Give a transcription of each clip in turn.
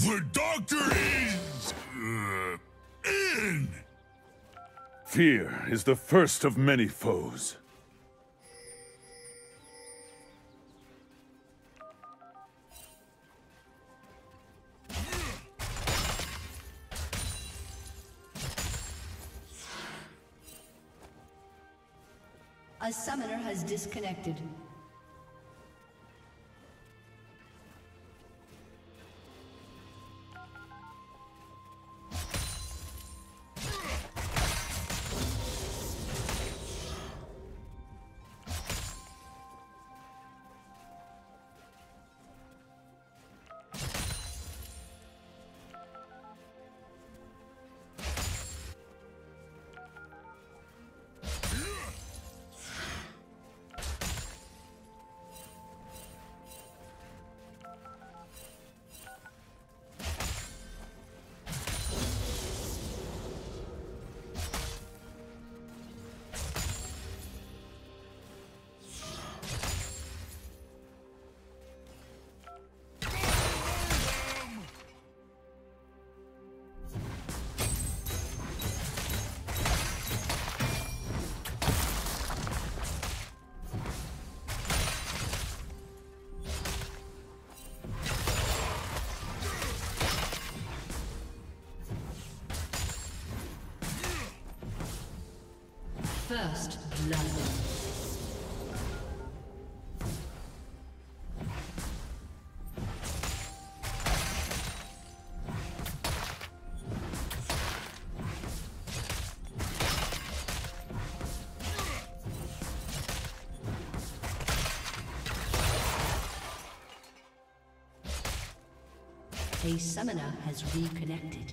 The doctor is... Uh, in! Fear is the first of many foes. A summoner has disconnected. First blood. A summoner has reconnected.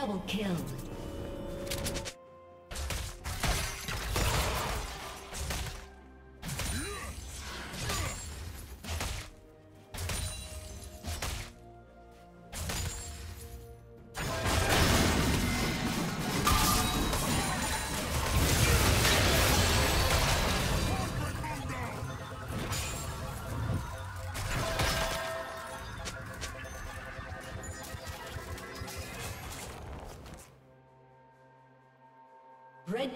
Double kill.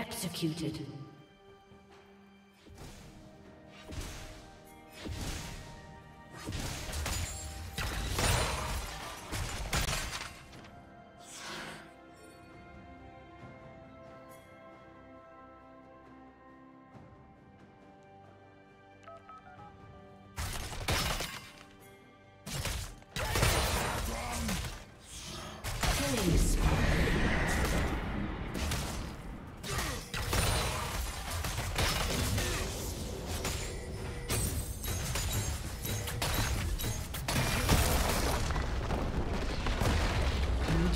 Executed.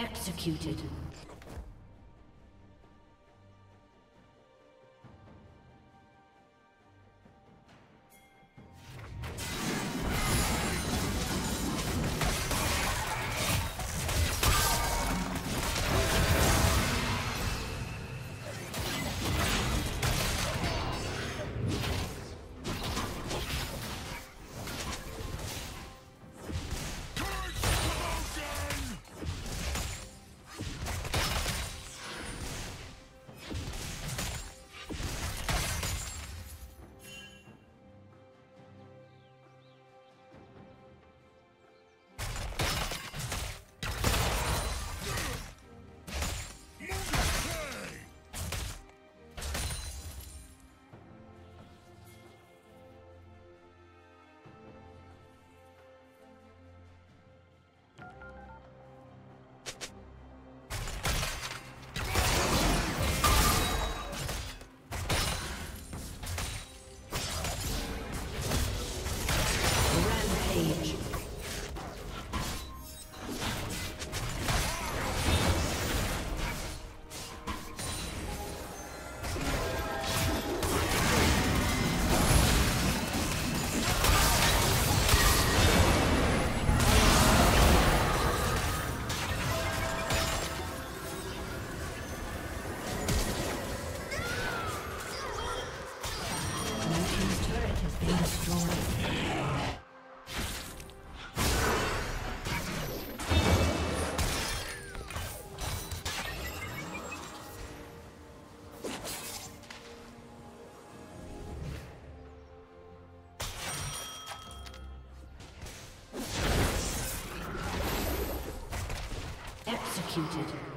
Executed. Executed.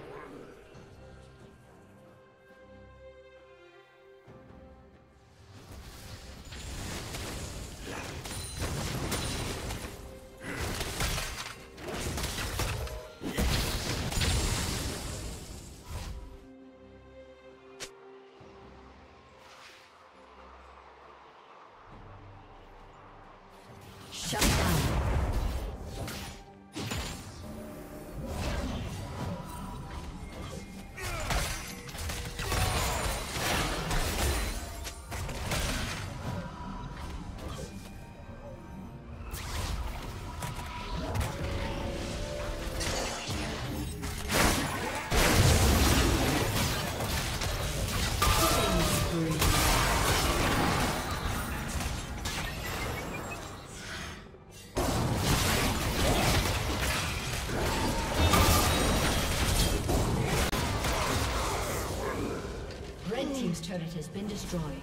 Has been destroyed.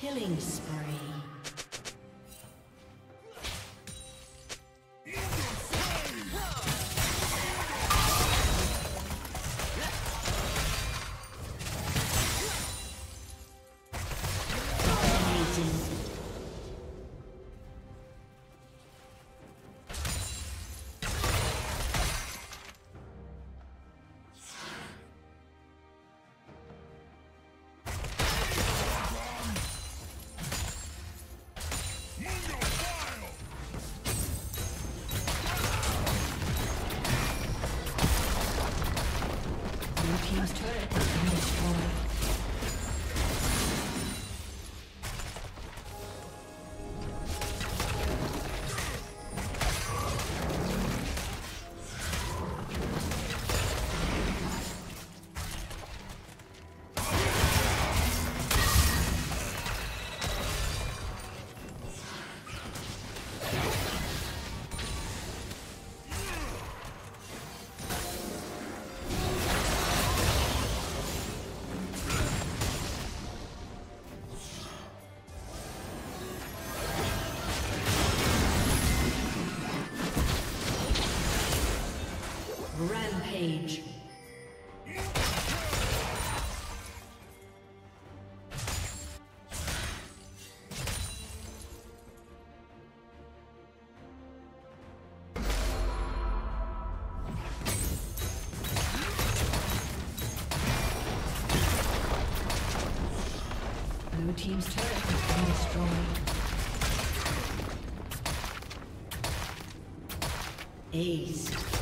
Killing spree. Rampage. Team's turret has been destroyed. Ace.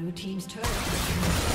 Blue Team's turret